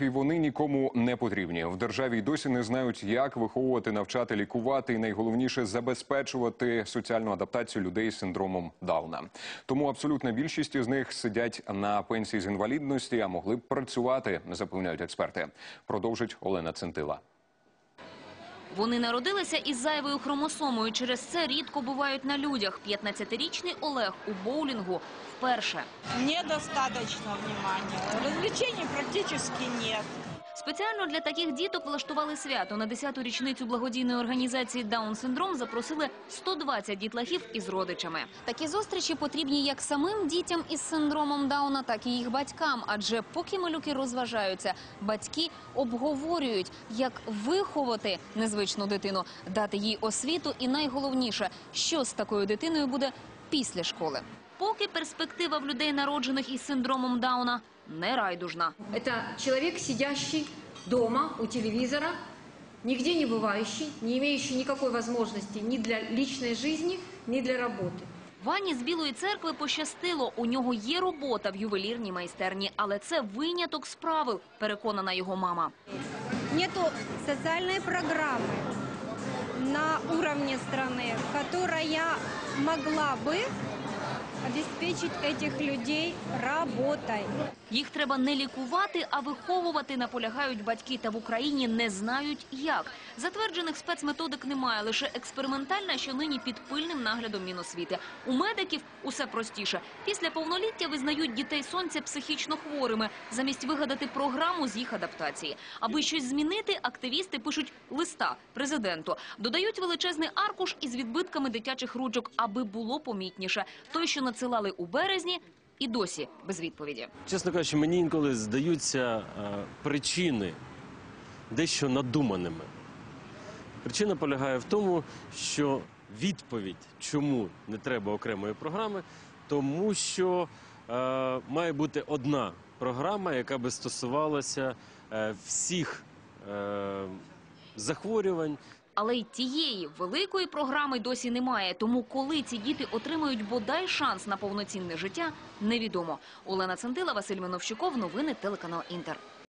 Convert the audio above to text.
І вони нікому не потрібні. В державі й досі не знають, як виховувати, навчати, лікувати і найголовніше забезпечувати соціальну адаптацію людей з синдромом Дауна. Тому абсолютна більшість із них сидять на пенсії з інвалідності, а могли б працювати, запевняють експерти. Продовжить Олена Центила. Вони народилися із зайвою хромосомою. Через це рідко бувають на людях. 15-річний Олег у боулінгу вперше. Недостатньо уваги. Розвлечень практично нет. Спеціально для таких діток влаштували свято. На 10-ту річницю благодійної організації Даун-синдром запросили 120 дітлахів із родичами. Такі зустрічі потрібні як самим дітям із синдромом Дауна, так і їх батькам. Адже поки малюки розважаються, батьки обговорюють, як виховати незвичну дитину, дати їй освіту і найголовніше, що з такою дитиною буде після школи Поки перспектива в людей, народжених із синдромом Дауна, не райдужна. Это человек, сидящий дома у телевизора, нигде не бывающий, не имеющий никакой возможности ни для личной жизни, ни для работы. Вані з Білої церкви пощастило. У нього є робота в ювелірній майстерні, але це виняток з правил, переконана його мама. нету социальной программы на уровне страны, которая могла бы обеспечить этих людей работой. Їх треба не лікувати, а виховувати, наполягають батьки. Та в Україні не знають як. Затверджених спецметодик немає, лише експериментальна, що нині під пильним наглядом Міносвіти. У медиків усе простіше. Після повноліття визнають дітей сонця психічно хворими, замість вигадати програму з їх адаптації. Аби щось змінити, активісти пишуть листа президенту. Додають величезний аркуш із відбитками дитячих ручок, аби було помітніше. Той, що надсилали у березні, і досі без відповіді. Чесно кажучи, мені інколи здаються е, причини дещо надуманими. Причина полягає в тому, що відповідь, чому не треба окремої програми, тому що е, має бути одна програма, яка би стосувалася е, всіх захворювань, Але й тієї великої програми досі немає. Тому коли ці діти отримають бодай шанс на повноцінне життя, невідомо. Олена Центила, Василь Миновщуков, новини телеканал Інтер.